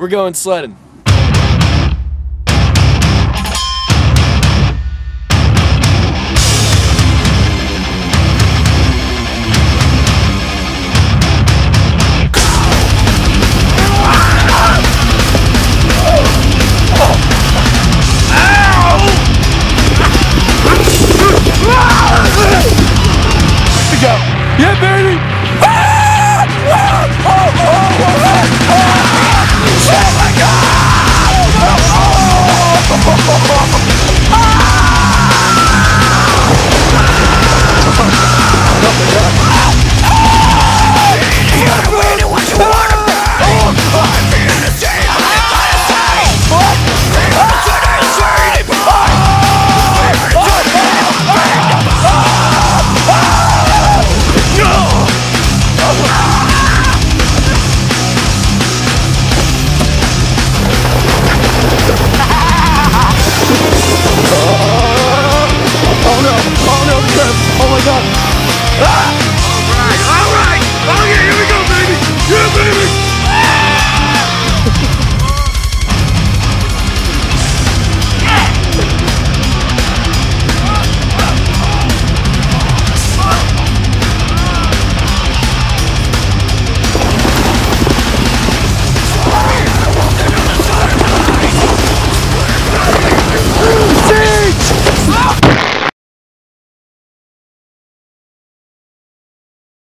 We're going sledding. Oh! Oh! Oh my god! Ah!